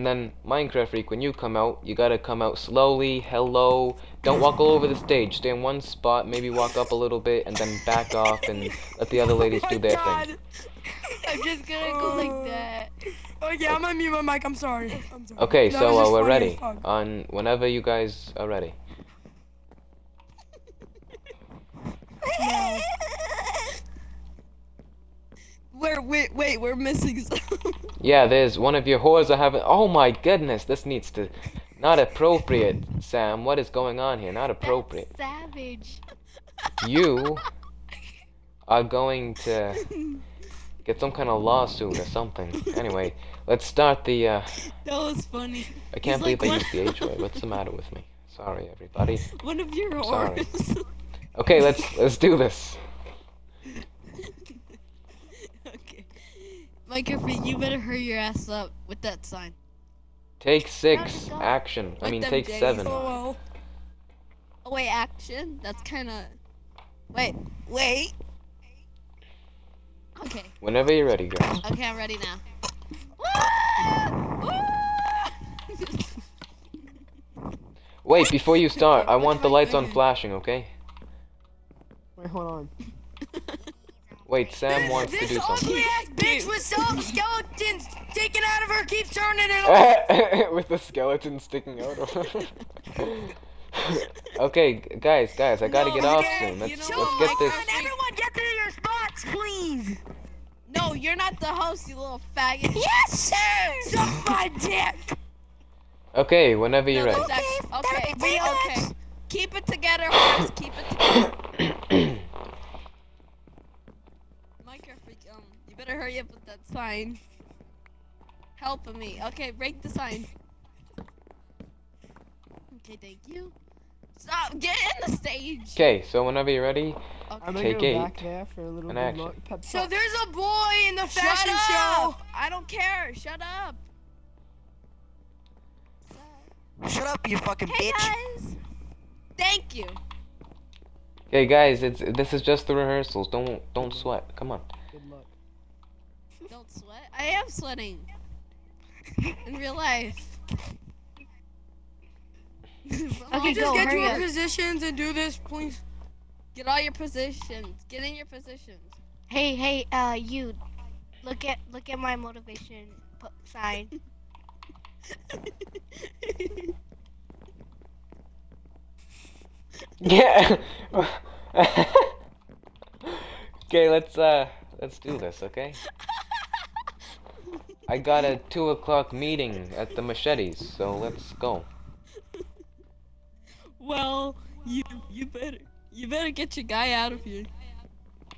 And then Minecraft Freak, when you come out, you gotta come out slowly. Hello. Don't walk all over the stage. Stay in one spot. Maybe walk up a little bit and then back off and let the other ladies do their thing. I'm just gonna go like that. Oh yeah, I'm gonna mute my mic. I'm sorry. I'm sorry. Okay, That so uh, we're ready. as. On whenever you guys are ready. No. Wait, wait, wait, we're missing some. Yeah, there's one of your whores are having. Oh my goodness, this needs to. Not appropriate, Sam. What is going on here? Not appropriate. Savage. You are going to get some kind of lawsuit or something. Anyway, let's start the. Uh, that was funny. I can't He's believe like, I used the H word. What's the matter with me? Sorry, everybody. One of your Sorry. Okay, let's let's do this. Minecraft, you better hurry your ass up with that sign. Take six. just go. Action. I Like mean, take Jays. seven. Oh Oh wait, action. That's kind of. Wait, wait. Okay, Whenever you're ready, girl. okay, I'm ready now. Wait, before you start, I want the lights on flashing, okay? Wait, hold on. Wait, Sam wants to do something. This ugly ass bitch with some skeletons sticking out of her keeps turning it on. With the skeleton sticking out of her. okay, guys, guys, I gotta No, get off okay, soon. Let's you know let's what, get Mike, this. Come everyone get to your spots, please. no, you're not the host, you little faggot. Yes, sir. Suck my dick. Okay, whenever you're No, ready. Okay, okay, okay. Keep it together, horse. Keep it together. Minecraft freak, um, you better hurry up with that sign. Help me. Okay, break the sign. Okay, thank you. Stop. Get in the stage. Okay, so whenever you're ready, I'm Okay. gonna Take go eight. back there for a little An good action. Pep So there's a boy in the Shut fashion up. I don't care. Shut up. Shut up, you fucking Hey bitch. guys. Thank you. okay, guys, it's this is just the rehearsals. Don't don't sweat. Come on. Good luck. Don't sweat. I am sweating. In real life. Okay, Just go, get to hurry your up. positions and do this, please. Get all your positions. Get in your positions. Hey, hey, uh, you. Look at look at my motivation po- sign. Yeah. okay, let's uh let's do this, okay? I got a two o'clock meeting at the machetes, so let's go. Well, you you better you better get your guy out of here.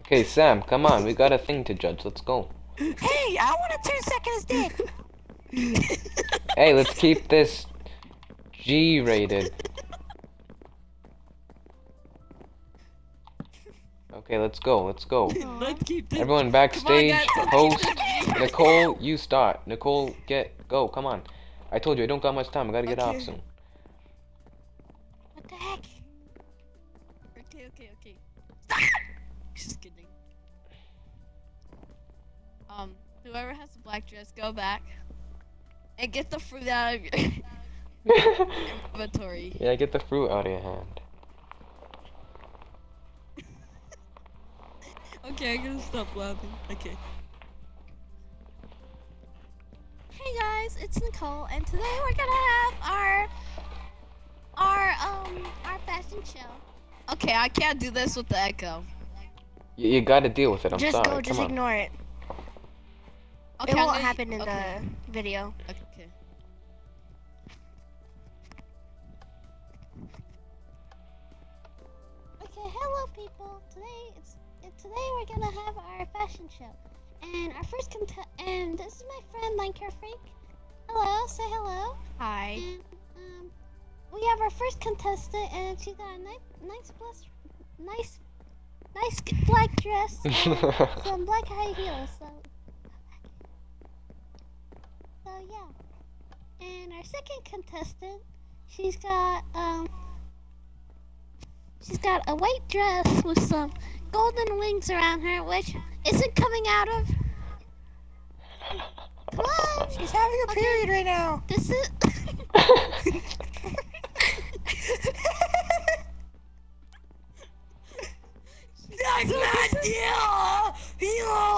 Okay, Sam, come on, we got a thing to judge. Let's go. Hey, I want to two seconds his dick. Hey, let's keep this G Okay, let's go. Let's go. Let's keep this. Everyone backstage, guys, let's host, Nicole, you start. Nicole, get go. Come on. I told you I don't got much time. I gotta get off soon. What the heck? Okay, okay, okay. Just kidding. Um, whoever has the black dress, go back and get the fruit out of your inventory. yeah, get the fruit out of your hand. Okay, I'm gonna stop laughing. Okay. Hey guys, it's Nicole, and today we're gonna have our our um our fashion show. Okay, I can't do this with the echo. You, you gotta deal with it. I'm just sorry. go, just Come on. ignore it. Okay, it won't gonna- happen in okay. the video. Okay. Okay, hello people. Today it's it, today we're gonna have our fashion show, and our first contest. And this is my friend Minecraft Freak. Hello, say hello. Hi. And um, we have our first contestant, and she got a nice, nice, plus, nice, nice black dress, and some black high heels. So, so yeah. And our second contestant, she's got um, she's got a white dress with some golden wings around her, which isn't coming out of. Come on, she's having a period right now. This is. That's my deal! Deal!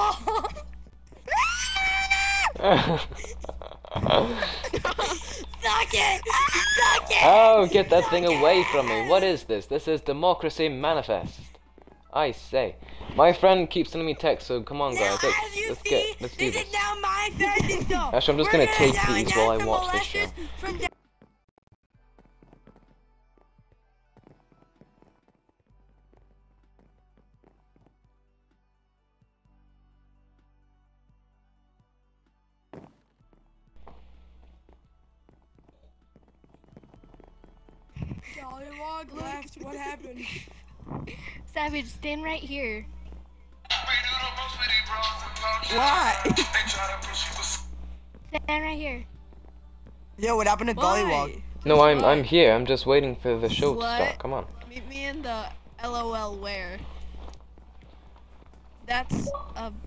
Suck it! Suck it! oh, get that thing away from me. What is this? This is Democracy Manifest. I say. My friend keeps sending me texts, so come on guys, let's, let's get, let's do this this. is now my fashion. Actually, I'm just gonna take these while I watch this show. Molesters From Gollywog left. What happened? Savage, stand right here. What? Stand right here. Yo, what happened to Gollywog? No, I'm I'm here. I'm just waiting for the show to start. Come on. Meet me in the LOL where. That's a a boy.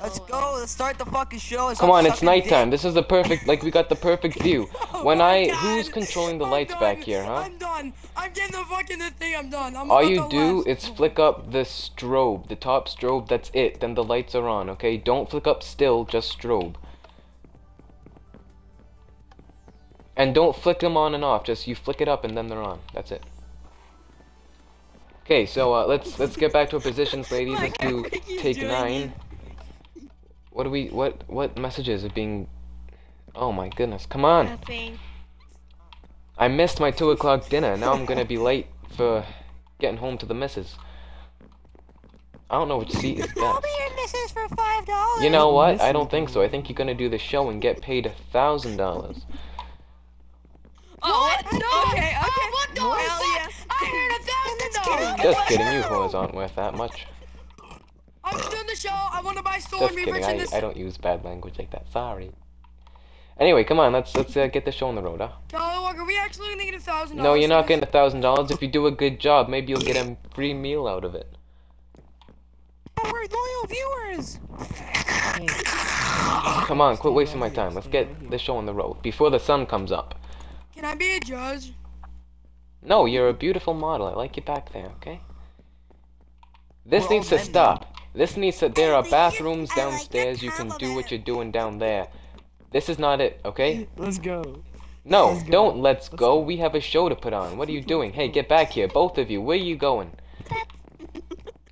Let's go. Let's start the fucking show. and Come on, it's sucking nighttime. dick. This is the perfect like we got the perfect view. Oh When my I God. who's controlling the I'm lights back here, huh? I'm done. I'm getting the fucking thing. I'm done. I'm All you do left. is flick up the strobe, the top strobe, that's it. Then the lights are on, okay? Don't flick up still, just strobe. And don't flick them on and off, just you flick it up and then they're on. That's it. Okay, so uh, let's let's get back to our positions, ladies. Let's do take doing nine. What do we what what messages are being Oh my goodness, come on. Nothing. I missed my two o'clock dinner. Now I'm gonna be late for getting home to the missus. I don't know which seat is I'll best. be your missus for five dollars. You know what? I don't think so. I think you're gonna do the show and get paid a thousand dollars. Oh, what? No. Okay, okay. Oh, what the Hell yeah. I heard a thousand dollars. Just kidding, you whores aren't worth that much. I'm doing the show. I want to buy store Just kidding. I. I don't use bad language like that. Sorry. Anyway, come on. Let's let's uh, get the show on the road, huh? Gollywog, are we actually gonna get a thousand No, you're not getting a thousand dollars. If you do a good job, maybe you'll get a free meal out of it. We're loyal viewers. Come on, quit wasting my time. Let's get the show on the road before the sun comes up. Can I be a judge? No, you're a beautiful model. I like you back there, okay? This We're needs to men stop. This needs to. There are bathrooms downstairs. You can do what you're doing down there. This is not it, okay? Let's go. No, Let's go. don't let's Let's go. We have a show to put on. What are you doing? Hey, get back here, both of you. Where are you going?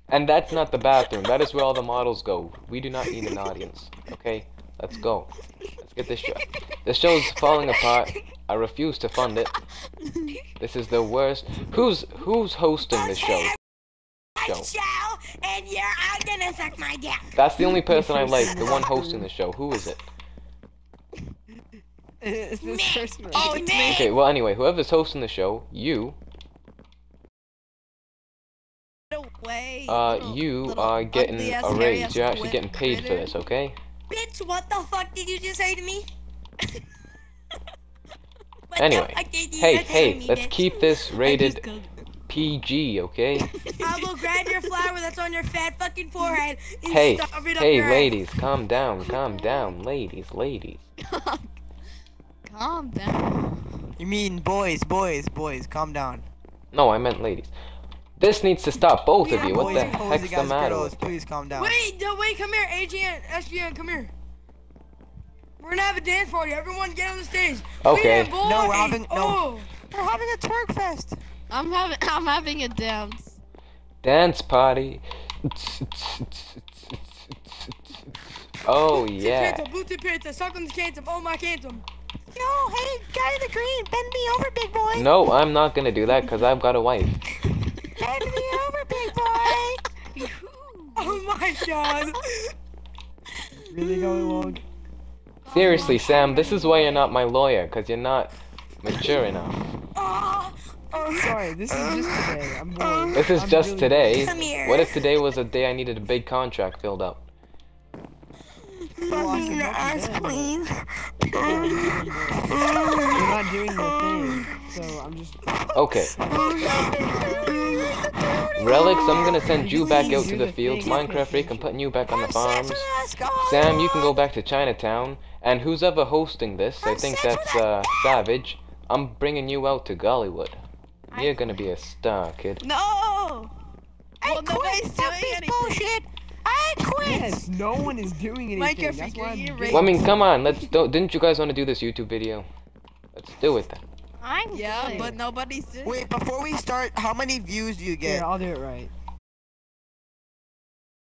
And that's not the bathroom. That is where all the models go. We do not need an audience, okay? Let's go. Let's get this show. The show's falling apart. I refuse to fund it. This is the worst. Who's who's hosting this show? Show. Show, and you're all gonna suck my dick. That's the only person I like. The one hosting the show. Who is it? It's this person. Oh, here. me. Okay. Well, anyway, whoever's hosting the show, you, Away. uh, little- you little are getting ugly-ass, a raise. You're actually getting paid for this, okay? Bitch, what the fuck did you just say to me? Anyway, fuck did you Hey, hey, me, let's bitch? keep this rated PG, okay? I will grab your flower that's on your fat fucking forehead and Hey, stuff it up hey, your ass. ladies, calm down, calm down, ladies, ladies. Calm down. You mean boys, boys, boys? Calm down. No, I meant ladies. This needs to stop, both of Yeah, you. What the and posing heck's the as matter? girls. Please calm down. Wait, no, wait, come here, AGN, SGN, come here. We're gonna have a dance party. Everyone get on the stage. Okay. We No, we're having- no. Oh. We're having a twerk fest. I'm having I'm having a dance. Dance party. Oh yeah. Phantom, blue tip phantom, suck on the cantum, oh my cantum. Yo, hey, guy in the green, bend me over, big boy. No, I'm not gonna do that because I've got a wife. Bend me over, big boy. Oh my god. Really going long? Seriously, Sam, this is why you're not my lawyer, because you're not mature enough. Sorry, this is just today. I'm bored. This is I'm just really today. Come here. What if today was a day I needed a big contract filled out? Well, I Fuck me the ass, please. You're not doing the thing. so I'm just. Okay. Relics, I'm gonna send you back out to the the fields. thing. Minecraft Freak, I'm putting you back on the farms. Santa, let's go. Sam, you can go back to Chinatown. And who's ever hosting this, I think that's uh, Savage. I'm bringing you out to Gollywood. You're gonna be a star, kid. No! I Well, quit. nobody's Fuck doing this anything. bullshit. I quit. Yes, no one is doing anything. Minecraft That's Freak, why I'm Well, I mean, come on, let's Don't, Didn't you guys want to do this YouTube video? Let's do it then. I'm Yeah, good. but nobody's doing Wait, before we start, how many views do you Here, get? I'll do it right.